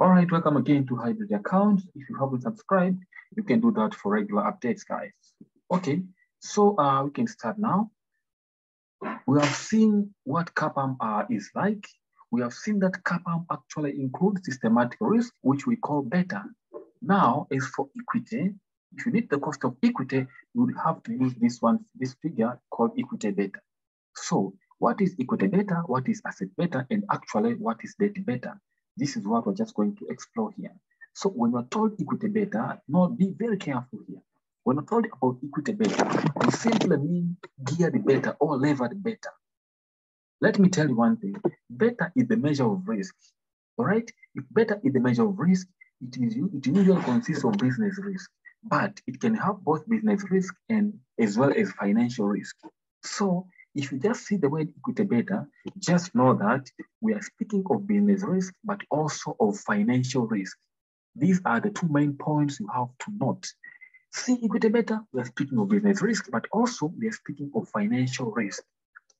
All right, welcome again to Hybrid Account. If you haven't subscribed, you can do that for regular updates, guys. Okay, so uh, we can start now. We have seen what CAPM uh, is like. We have seen that CAPM actually includes systematic risk, which we call beta. Now, as for equity, if you need the cost of equity, you would have to use this one, this figure called equity beta. So what is equity beta? What is asset beta? And actually, what is debt beta? This is what we're just going to explore here. So when we're told equity beta, now be very careful here. When we're told about equity beta, we simply mean geared beta or levered beta. Let me tell you one thing. Beta is the measure of risk. All right? If beta is the measure of risk, it is it usually consists of business risk, but it can have both business risk and as well as financial risk. So if you just see the word equity beta, just know that we are speaking of business risk, but also of financial risk. These are the two main points you have to note. See equity beta, we are speaking of business risk, but also we are speaking of financial risk.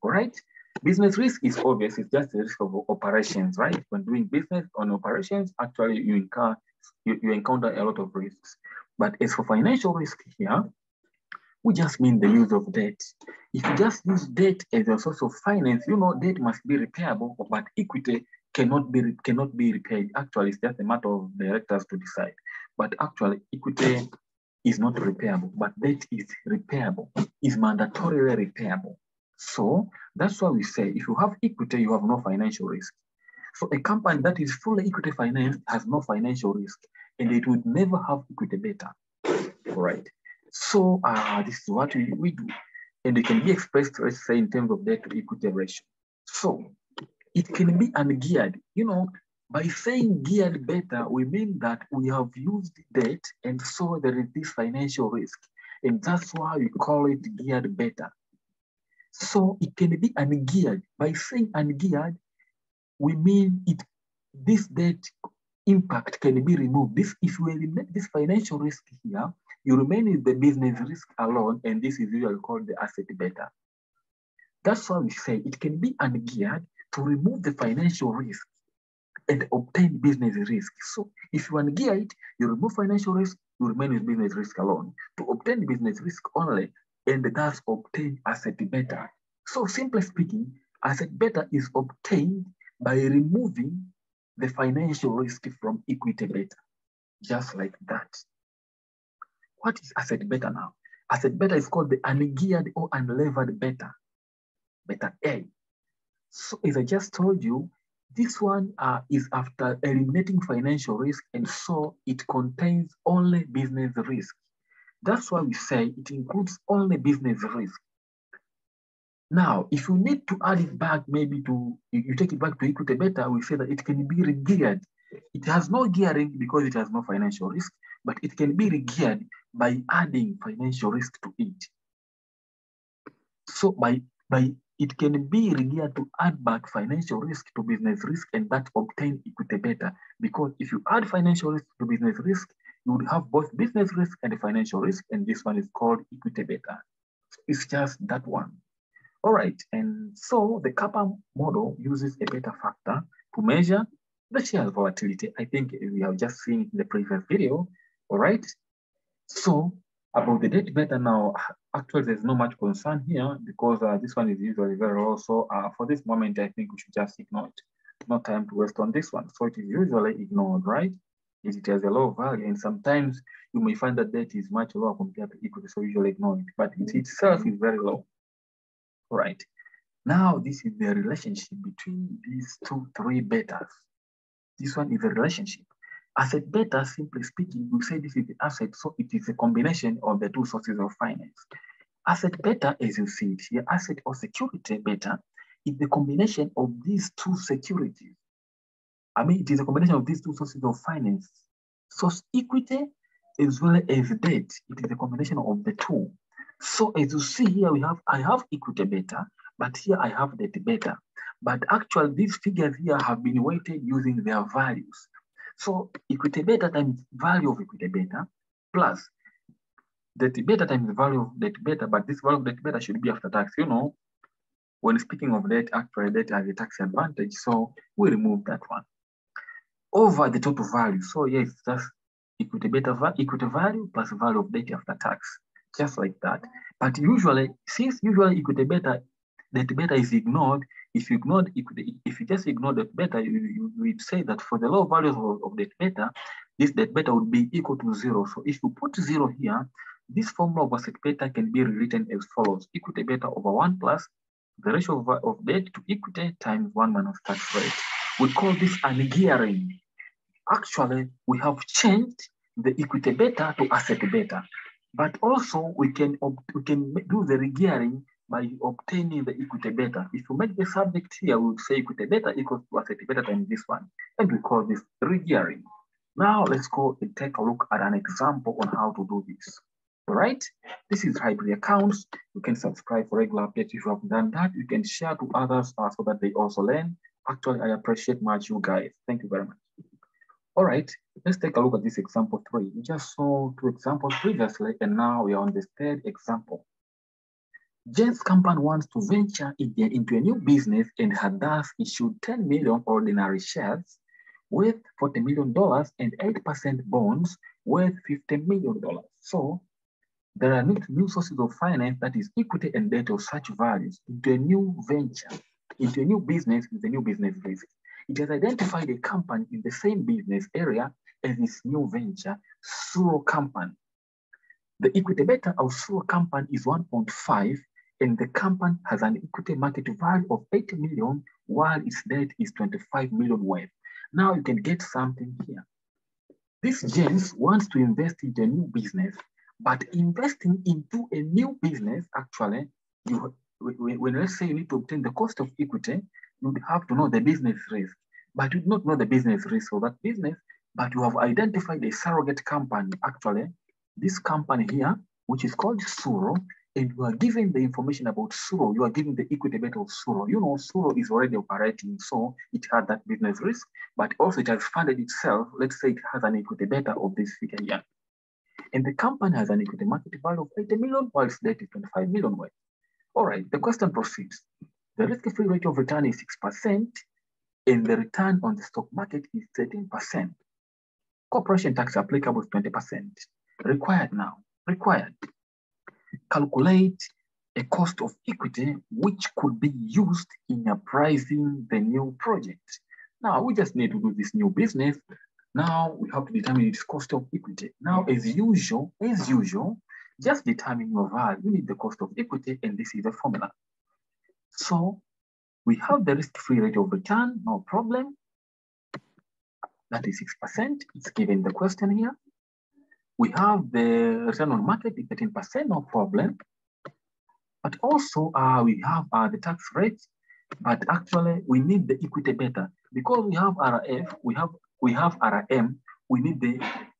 All right? Business risk is obvious, it's just the risk of operations, right? When doing business on operations, actually you incur you, you encounter a lot of risks. But as for financial risk here, we just mean the use of debt. If you just use debt as a source of finance, you know debt must be repayable, but equity cannot be cannot be repaid. Actually, it's just a matter of directors to decide. But actually, equity is not repayable, but debt is repayable, is mandatorily repayable. So that's why we say if you have equity, you have no financial risk. So a company that is fully equity financed has no financial risk, and it would never have equity beta. All right. So uh, this is what we, we do. And it can be expressed, let's say, in terms of debt to equity ratio. So it can be ungeared. You know, by saying geared beta, we mean that we have used debt and so there is this financial risk. And that's why we call it geared beta. So it can be ungeared. By saying ungeared, we mean it this debt impact can be removed. This if we eliminate this financial risk here, you remain with the business risk alone, and this is usually called the asset beta. That's why we say it can be ungeared to remove the financial risk and obtain business risk. So if you ungear it, you remove financial risk, you remain with business risk alone. To obtain business risk only, and thus obtain asset beta. So simply speaking, asset beta is obtained by removing the financial risk from equity beta, just like that. What is asset beta now? Asset beta is called the ungeared or unlevered beta, beta A. So as I just told you, this one uh, is after eliminating financial risk and so it contains only business risk. That's why we say it includes only business risk. Now, if you need to add it back, maybe to, you take it back to equity beta, we say that it can be regeared. It has no gearing because it has no financial risk, but it can be regeared by adding financial risk to it. So by, by it can be regeared to add back financial risk to business risk and that obtain equity beta. Because if you add financial risk to business risk, you would have both business risk and financial risk, and this one is called equity beta. It's just that one. All right, and so the CAPM model uses a beta factor to measure the share volatility. I think we have just seen in the previous video, all right? So about the debt beta now, actually there's no much concern here because uh, this one is usually very low. So uh, for this moment, I think we should just ignore it. No time to waste on this one. So it is usually ignored, right? It has a low value and sometimes you may find that debt is much lower compared to equity, so usually ignore it, but it itself is very low. Right. Now this is the relationship between these two, three betas. This one is a relationship. Asset beta, simply speaking, we say this is the asset, so it is a combination of the two sources of finance. Asset beta, as you see it here, asset or security beta is the combination of these two securities. I mean, it is a combination of these two sources of finance. Source equity as well as debt. It is a combination of the two. So as you see here, we have I have equity beta, but here I have debt beta. But actually, these figures here have been weighted using their values. So equity beta times value of equity beta plus debt beta times the value of debt beta, but this value of debt beta should be after tax. You know, when speaking of debt, actually debt has a tax advantage, so we remove that one. over the total value. So yes, just equity beta equity value plus value of debt after tax, just like that. But usually, since usually equity beta, debt beta is ignored, if you ignore if you just ignore the beta, you, would say that for the low values of, of debt beta, this debt beta would be equal to zero. So if you put zero here, this formula of asset beta can be rewritten as follows: equity beta over one plus the ratio of, of debt to equity times one minus tax rate. We call this ungearing. Actually, we have changed the equity beta to asset beta, but also we can we can do the regearing by obtaining the equity beta. If you make the subject here, we will say equity beta equals to asset beta times this one, and we call this regearing. Now let's go and take a look at an example on how to do this. All right, this is Hybrid Accounts. You can subscribe for regular updates if you have done that. You can share to others uh, so that they also learn. Actually, I appreciate much you guys. Thank you very much. All right, let's take a look at this example three. We just saw two examples previously, and now we are on the third example. Jane's company wants to venture into a new business and had thus issued 10 million ordinary shares worth $40 million and 8% bonds worth $50 million. So there are new sources of finance that is equity and debt of such values into a new venture, into a new business with a new business risk. It has identified a company in the same business area as its new venture, Suro Company. The equity beta of Suro Company is 1.5 and the company has an equity market value of 80 million while its debt is 25 million worth. Now you can get something here. This James wants to invest in a new business but investing into a new business, actually, you when let's say you need to obtain the cost of equity, you have to know the business risk. But you do not know the business risk for that business, but you have identified a surrogate company, actually, this company here, which is called Suro, and you are giving the information about Suro, you are giving the equity beta of Suro. You know, Suro is already operating, so it had that business risk, but also it has funded itself. Let's say it has an equity beta of this figure here. And the company has an equity market value of 80 million, while its debt is 25 million worth. All right, the question proceeds. The risk-free rate of return is 6%, and the return on the stock market is 13%. Corporation tax applicable is 20%. Required now, required. Calculate a cost of equity which could be used in appraising the new project. Now, we just need to do this new business now we have to determine its cost of equity. Now, as usual, as usual, just determine your value. You need the cost of equity, and this is the formula. So we have the risk-free rate of return, no problem. That is 6%. It's given the question here. We have the return on market, 13%, no problem. But also uh, we have uh, the tax rate, but actually we need the equity beta. Because we have RF, we have we have RM, we need the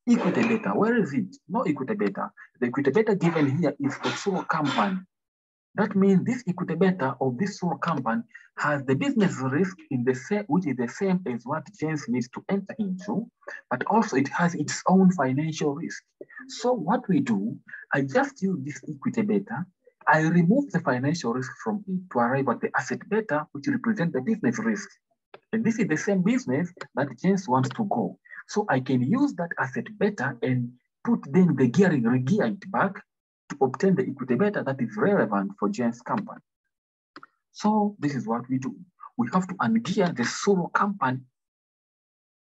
equity beta. Where is it? No equity beta. The equity beta given here is for Suro company. That means this equity beta of this Suro company has the business risk in the same, which is the same as what James needs to enter into, but also it has its own financial risk. So what we do, I just use this equity beta, I remove the financial risk from it to arrive at the asset beta, which represents the business risk. And this is the same business that James wants to go. So I can use that asset beta and put then the gearing, re-gear it back to obtain the equity beta that is relevant for James' company. So this is what we do. We have to ungear the Suro company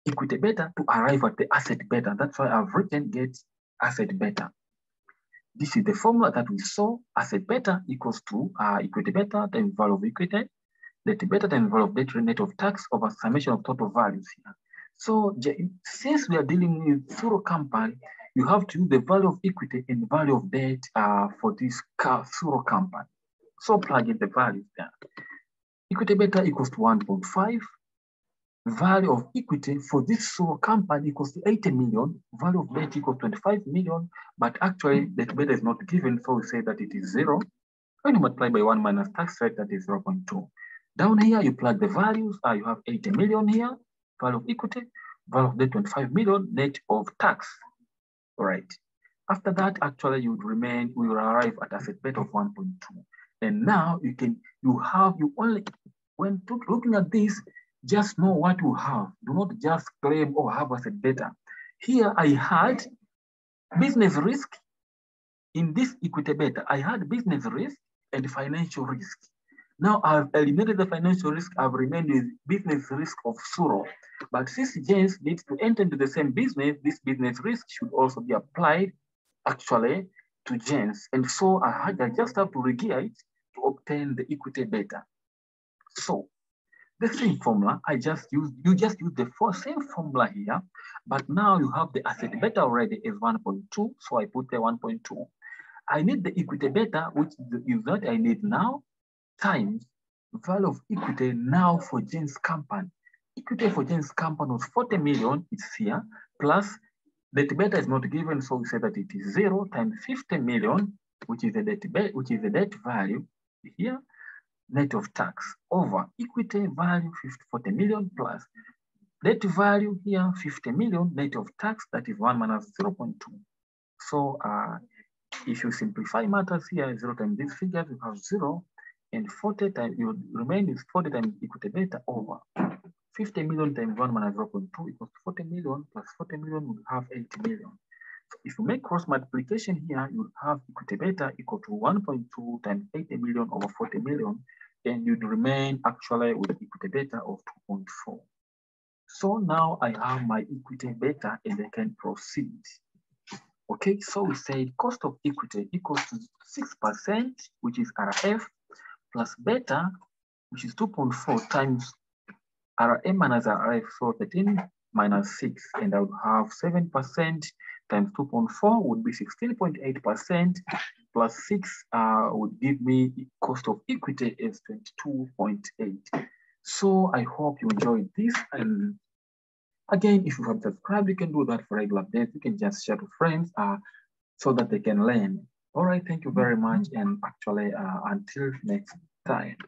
equity beta to arrive at the asset beta. That's why I've written get asset beta. This is the formula that we saw. Asset beta equals to uh, equity beta times value of equity the better than value of debt net of tax over summation of total values here. So since we are dealing with Suro company, you have to use the value of equity and the value of debt uh, for this Suro company. So plug in the values there. Equity beta equals to 1.5. Value of equity for this Suro company equals to 80 million. Value of debt equals 25 million. But actually, debt beta is not given, so we say that it is zero. When you multiply by 1 minus tax rate, that is 0.2. Down here, you plug the values. Uh, you have 80 million here, value of equity, value of the 25 million net of tax. All right. After that, actually, you would remain, we will arrive at asset beta of 1.2. And now you can, you have, you only, when looking at this, just know what you have. Do not just claim, oh, I have asset beta. Here I had business risk. In this equity beta, I had business risk and financial risk. Now I've eliminated the financial risk, I've remained with business risk of zero. But since James needs to enter into the same business, this business risk should also be applied actually to James. And so I, had, I just have to regear it to obtain the equity beta. So the same formula, I just used, you just use the same formula here, but now you have the asset beta already is 1.2, so I put the 1.2. I need the equity beta, which is what I need now, times value of equity now for James company. Equity for James company was 40 million, it's here, plus debt beta is not given, so we say that it is zero times 50 million, which is the debt, which is the debt value here, net of tax over equity value 50, 40 million plus debt value here 50 million net of tax that is 1 minus 0 0.2 so uh, if you simplify matters here 0 times these figures you have 0 and 40 times you remain is 40 times equity beta over 50 million times 1 minus 0 0.2 equals 40 million plus 40 million will have 80 million so if you make cross multiplication here, you have equity beta equal to 1.2 times 80 million over 40 million, and you'd remain actually with equity beta of 2.4. So now I have my equity beta and I can proceed. Okay, so we said cost of equity equals to 6%, which is RF, plus beta, which is 2.4 times RM minus RF, so 13 minus 6, and I would have 7% times 2.4 would be 16.8%, plus 6 uh, would give me cost of equity is 22.8. So I hope you enjoyed this. And again, if you have subscribed, you can do that for regular updates. You can just share to friends uh, so that they can learn. All right, thank you very much. And actually, uh, until next time.